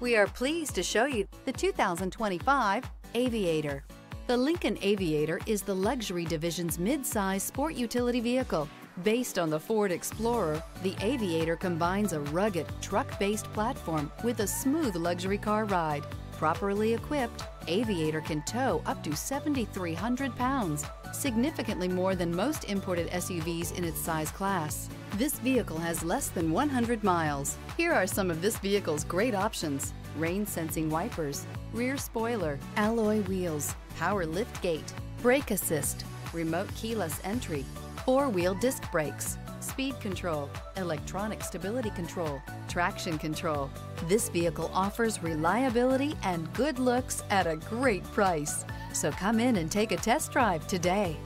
We are pleased to show you the 2025 Aviator. The Lincoln Aviator is the luxury division's mid-size sport utility vehicle. Based on the Ford Explorer, the Aviator combines a rugged, truck-based platform with a smooth luxury car ride. Properly equipped, Aviator can tow up to 7,300 pounds, significantly more than most imported SUVs in its size class. This vehicle has less than 100 miles. Here are some of this vehicle's great options. Rain sensing wipers, rear spoiler, alloy wheels, power lift gate, brake assist, remote keyless entry, four-wheel disc brakes, speed control, electronic stability control, traction control. This vehicle offers reliability and good looks at a great price. So come in and take a test drive today.